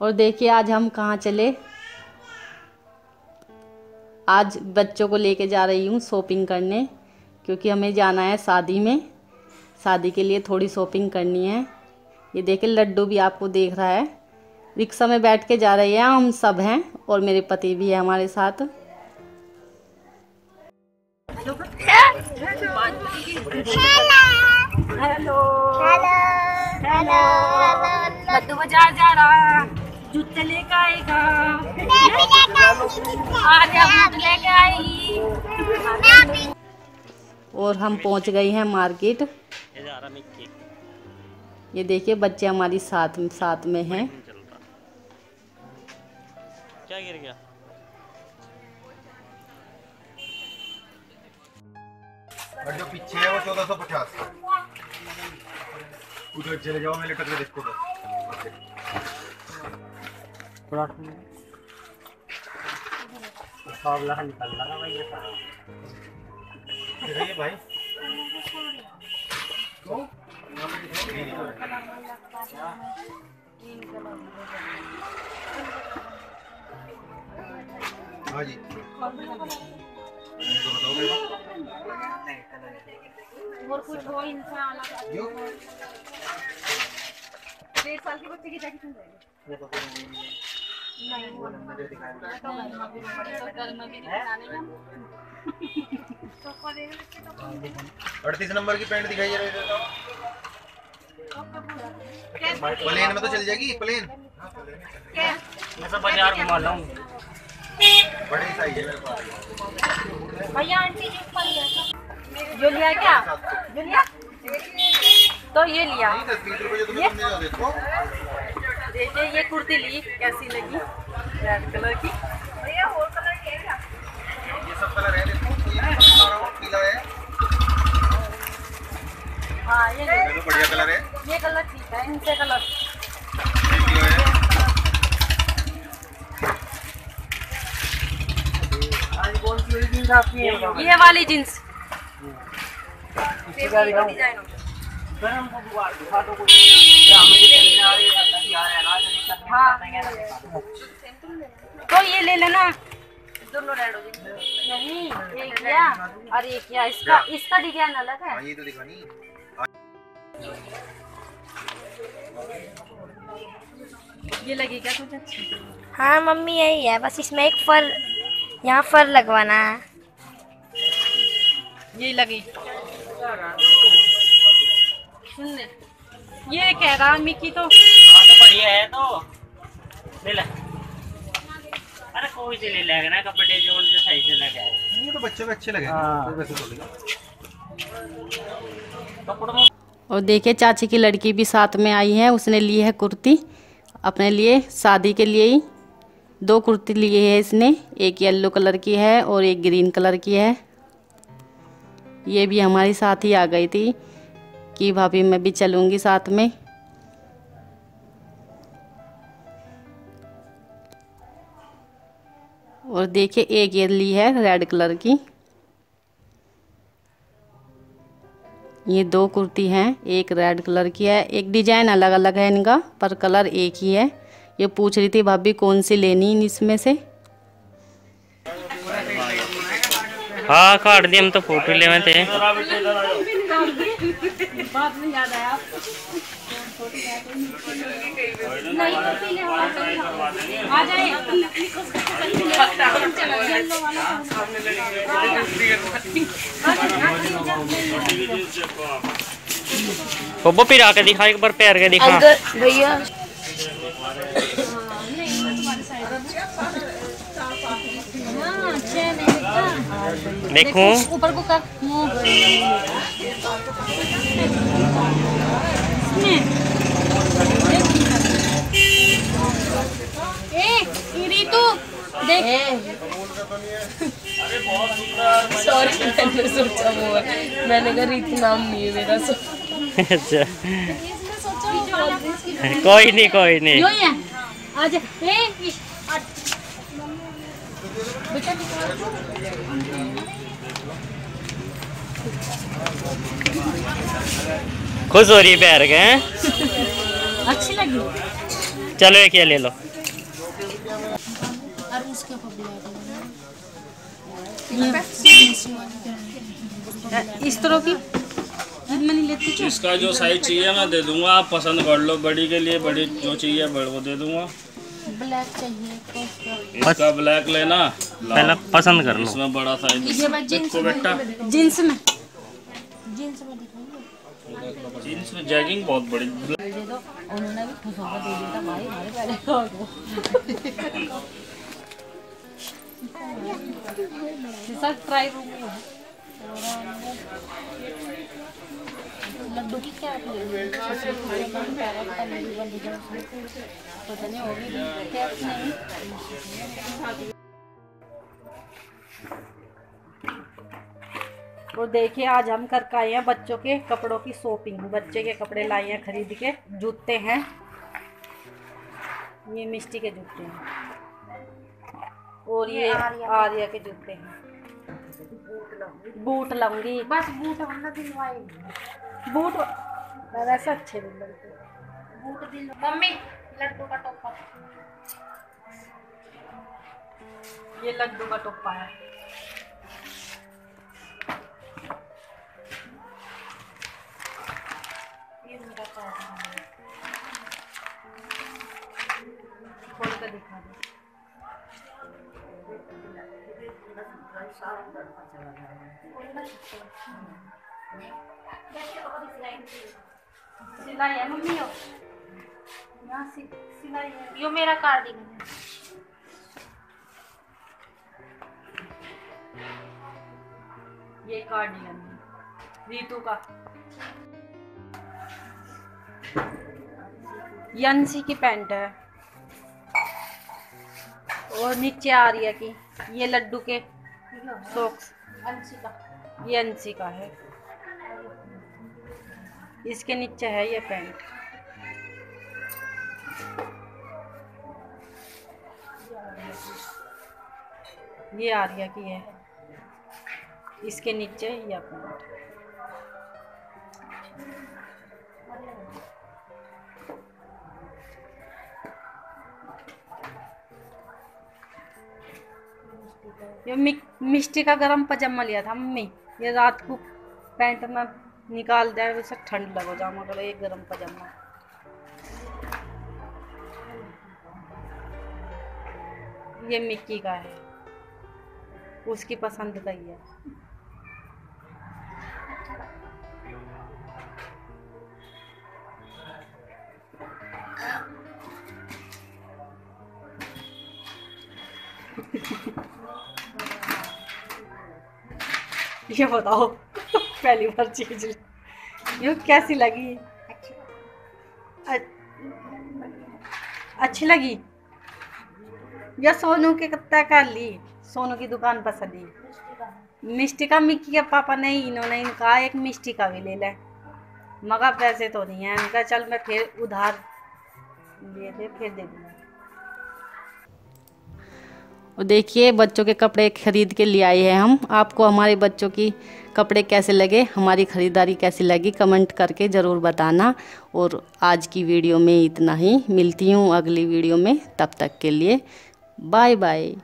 और देखिए आज हम कहाँ चले। आज बच्चों को लेके जा रही हूँ शॉपिंग करने क्योंकि हमें जाना है शादी में। शादी के लिए थोड़ी शॉपिंग करनी है। ये देखिए लड्डू भी आपको देख रहा है। रिक्शा में बैठ के जा रही है हम सब हैं और मेरे पति भी है हमारे साथ। हेलो हेलो हेलो लड्डू बाज़ार जा रहा जूते लेके आएगा। लेके आई। और हम पहुँच गए हैं मार्केट। ये जा रहा मिक्की ये देखिए बच्चे हमारी साथ साथ में हैं। क्या गिर गया? और जो पीछे है वो चौदह सौ पचास। उधर चले जाओ मेरे टकरे देखो तो ये भाई हाँ जी। इनको बताओगे और कुछ हो इंसान। क्यों? डेढ़ साल के बच्चे की जैकेट मिल जाएगी। अड़तीस नंबर की पैंट दिखाई रही है प्लेन में तो चल जाएगी प्लेन? मैं सब बाज़ार घुमा लाऊं बड़ी साइज़ है मेरे पास। भैया आंटी जी ऊपर लिया जो लिया क्या? जो लिया? तो ये लिया। नहीं देखिए ये कुर्ती ली कैसी लगी? रेड कलर की। ये सब कलर है देखो ये भी बता रहा हूँ पीला है हाँ ये बढ़िया कलर है। ये कलर ठीक है इनसे कलर एक किलो है ये वाली जींस हाँ तो ये ले लेना। दोनों रेड हो जाएँगे नहीं एक किया? और एक किया? इसका इसका डिज़ाइन अलग है। हाँ ये तो दिखानी ये लगी क्या कुछ अच्छी। हाँ मम्मी यही है। बस इसमें एक फर यहाँ फर लगवाना है। ये लगी सुन ले ये कह रहा मिकी तो। हाँ तो बढ़िया है तो ले ले। अरे कोई से ले लेगा ना कपड़े जो जो सही से लगे ये तो बच्चे को अच्छे लगे। हाँ। ना। और देखिए चाची की लड़की भी साथ में आई है उसने ली है कुर्ती। अपने लिए शादी के लिए ही। दो कुर्ती लिए है इसने एक येलो कलर की है और एक ग्रीन कलर की है। ये भी हमारे साथ ही आ गई थी। कि भाभी मैं भी चलूँगी साथ में। और देखिए, एक ये ली है रेड कलर की। ये दो कुर्ती हैं, एक रेड कलर की है। एक डिज़ाइन अलग अलग है इनका, पर कलर एक ही है। ये पूछ रही थी, भाभी कौन सी लेनी इसमें से? हाँ काट दिए, हम तो फ़ोटो ले थे। में जाए वो पिरा के दिखा, एक बार पैर के दिखा। भैया। देखूँ। ऊपर को कर। ए रीतू देख। सॉरी मैंने सोचा वो है। मैंने कहा रीत नाम नहीं है मेरा सो अच्छा। कोई नहीं कोई नहीं। यो ये आ जा। ए बेटा खुश हो रही है? पैर के अच्छी लगी। चलो एक ये ले लो। इस तरह की? लेती। इसका जो साइज़ चाहिए मैं दे दूँगा। आप पसंद कर लो। बड़ी के लिए बड़ी जो चाहिए बड़ वो दे दूँगा। ब्लैक चाहिए इसका ब्लैक लेना। पहले पसंद कर लो। इसमें बड़ा साइज़ देखो बेटा। जींस में। जीन्स में जीन्स में जैगिंग बहुत बड़ी। उन्होंने भी खुश होकर दे दिया भाई हमारे पहले ट्राई रूम में है। लड्डू की क्या पता नहीं होगी क्या नहीं और देखिए आज हम कर के आए हैं बच्चों के कपड़ों की शॉपिंग बच्चे के कपड़े लाए हैं खरीद के जूते हैं। ये मिष्टी के जूते हैं। और ये आर्या के जूते हैं। बूट लाऊँगी। बस बूट हमने दिलवाएँगे। बूट वैसे अच्छे भी लगते। बूट दिल मम्मी लड्डू का टोपा। ये लड्डू का टोपा है। ये मेरा कार्ड है। दिखा दो। सिलाई है मम्मी सिलाई यो मेरा कार्डिगन है ये कार्डिगन रीतू का यंसी की पैंट है। और नीचे आ रही है कि ये लड्डू के सॉक्स ये अंसी का है। इसके नीचे है ये पैंट। ये आर्या की है। इसके नीचे यह पैंट। ये मिष्टी का गर्म पजामा लिया था मम्मी। ये रात को पैंट में निकाल दिया वैसे ठंड लगो जामा करो ये गर्म पजामा। ये मिक्की का है। उसकी पसंद का ही है। ये बताओ, पहली बार चीज़। ये कैसी लगी? अच्छी लगी। या सोनू के कितना कर ली, सोनू की दुकान पर से ली मिष्टी का मिक्की के पापा ने इन्होंने इनका एक मिष्टी का भी ले ले। मगर पैसे तो नहीं है, इनका चल मैं फिर उधार लिए थे फिर दे दूँगा। और देखिए, बच्चों के कपड़े खरीद के ले आए हैं हम। आपको हमारे बच्चों की कपड़े कैसे लगे, हमारी ख़रीदारी कैसी लगी, कमेंट करके ज़रूर बताना। और आज की वीडियो में इतना ही। मिलती हूँ अगली वीडियो में। तब तक के लिए बाय बाय।